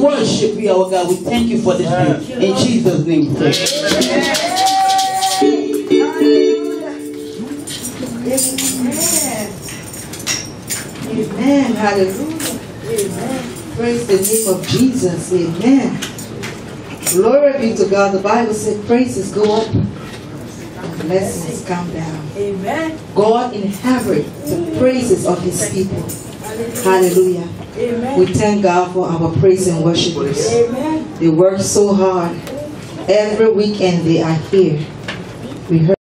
Hallelujah, oh our God. We thank you for this day. In Jesus' name. pray. Amen. Amen. Hallelujah. Amen. Praise the name of Jesus. Amen. Glory be to God. The Bible said praises go up and blessings come down. Amen. God inhabits the praises of his people. Hallelujah. Amen. We thank God for our praise and worshipers. Amen. They work so hard. Every weekend they are here. We heard